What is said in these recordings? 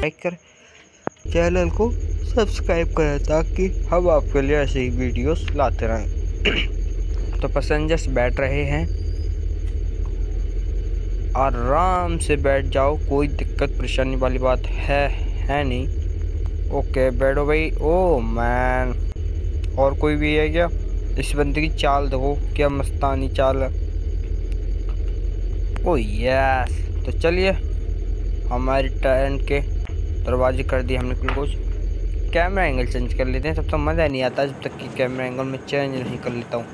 Like कर channel को subscribe करें ताकि हम आपके लिए ऐसे ही वीडियोस लाते रहें। तो पैसेंजर्स बैठ रहे हैं। आराम से बैठ जाओ, कोई दिक्कत, परेशानी वाली बात है है नहीं। ओके बैठो भाई। ओ मैन और कोई भी है क्या? इस बंदे की चाल देखो, क्या मस्तानी चाल है। ओ यस तो चलिए, हमारी ट्रेन के दरवाजे कर दिए हमने कुछ कैमरा एंगल चेंज कर लेते हैं, तब तो मज़ा नहीं आता जब तक कि कैमरा एंगल में चेंज नहीं कर लेता हूँ।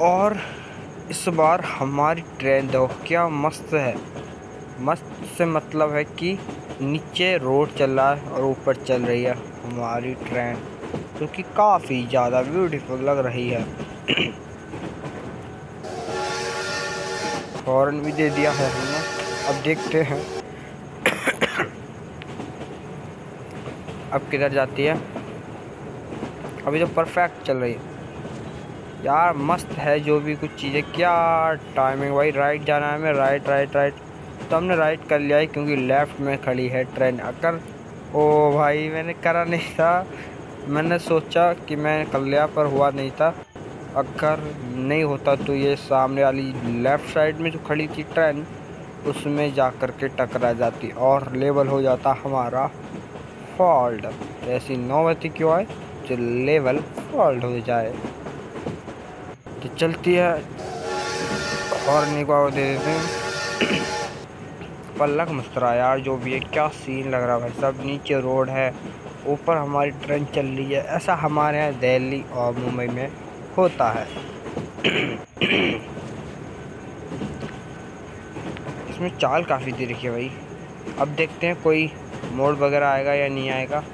और इस बार हमारी ट्रेन देखो, क्या मस्त है। मस्त से मतलब है कि नीचे रोड चल रहा है और ऊपर चल रही है हमारी ट्रेन, जो कि काफ़ी ज़्यादा ब्यूटीफुल लग रही है। हॉर्न भी दे दिया है हमने। अब देखते हैं। अब किधर जाती है? अभी तो परफेक्ट चल रही है। यार, मस्त है जो भी कुछ चीज़ें। क्या टाइमिंग भाई राइट जाना है हमें। राइट राइट राइट तो हमने राइट कर लिया है क्योंकि लेफ़्ट में खड़ी है ट्रेन अगर, ओ भाई, मैंने करा नहीं था। मैंने सोचा कि मैं कर लिया पर हुआ नहीं था। अगर नहीं होता तो ये सामने वाली लेफ़्ट साइड में जो खड़ी थी ट्रेन उसमें जा कर के टकरा जाती और लेवल हो जाता हमारा। फॉल्ट। ऐसी नौबती क्यों आए? जो लेवल फॉल्ट हो जाए। तो चलती है। और निकाह दे देते हैं। पल्लक मुस्करा यार जो भी है, क्या सीन लग रहा है भाई सब नीचे रोड है। ऊपर हमारी ट्रेन चल रही है। ऐसा हमारे यहाँ दिल्ली और मुंबई में होता है। इसमें चाल काफ़ी दे रखी है भाई। अब देखते हैं कोई मोड़ वगैरह आएगा या नहीं आएगा।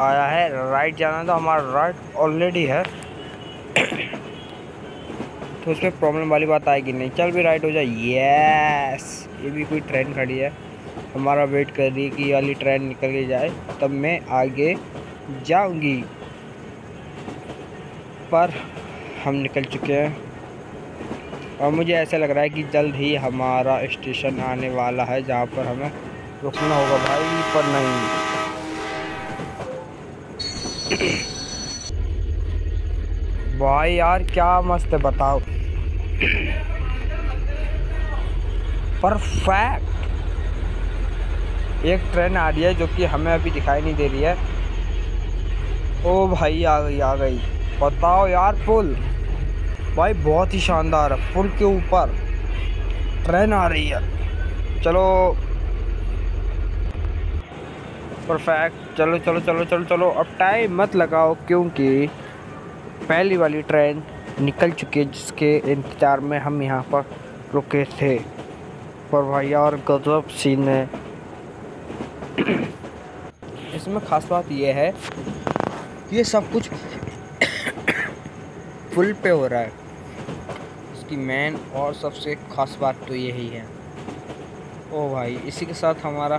आया है राइट जाना तो हमारा राइट ऑलरेडी है। तो उसमें प्रॉब्लम वाली बात आएगी नहीं। चल भी राइट हो जाए यस ये भी कोई ट्रेन खड़ी है। हमारा वेट कर रही है कि वाली ट्रेन निकल के जाए, तब मैं आगे जाऊँगी। पर हम निकल चुके हैं। और मुझे ऐसा लग रहा है कि जल्द ही हमारा स्टेशन आने वाला है, जहाँ पर हमें रुकना होगा भाई, पर नहीं। भाई यार, क्या मस्त है, बताओ। परफेक्ट एक ट्रेन आ रही है जो कि हमें अभी दिखाई नहीं दे रही है। ओ भाई, आ गई आ गई। बताओ यार पुल भाई, बहुत ही शानदार है। पुल के ऊपर ट्रेन आ रही है। चलो। परफेक्ट चलो चलो चलो चलो चलो। अब टाइम मत लगाओ, क्योंकि पहली वाली ट्रेन निकल चुकी है, जिसके इंतज़ार में हम यहाँ पर रुके थे। पर भाई, यार, गजब सीन है। इसमें ख़ास बात यह है, ये सब कुछ फुल पे हो रहा है। इसकी मेन और सबसे ख़ास बात तो यही है। ओ भाई, इसी के साथ हमारा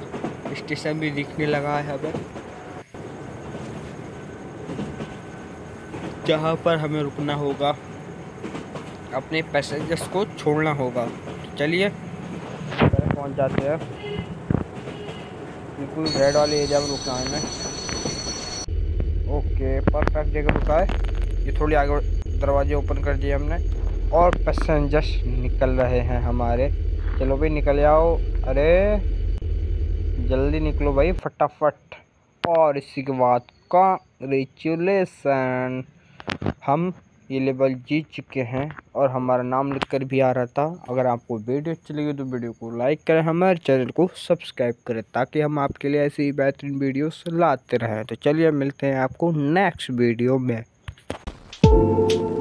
स्टेशन भी दिखने लगा है अब। जहाँ पर हमें रुकना होगा, अपने पैसेंजर्स को छोड़ना होगा। तो चलिए पहुँच जाते हैं। बिल्कुल रेड वाले एरिया में रुकना है ओके परफेक्ट जगह रुका है। ये थोड़ी आगे दरवाजे ओपन कर दिए हमने, और पैसेंजर्स निकल रहे हैं हमारे। चलो भाई, निकल जाओ अरे, जल्दी निकलो भाई, फटाफट। और इसी के बाद का रिचुलेसन हम ये लेवल जीत चुके हैं, और हमारा नाम लिखकर भी आ रहा था। अगर आपको वीडियो अच्छी लगी तो वीडियो को लाइक करें, हमारे चैनल को सब्सक्राइब करें, ताकि हम आपके लिए ऐसी बेहतरीन वीडियोस लाते रहें। तो चलिए मिलते हैं आपको नेक्स्ट वीडियो में। Thank you.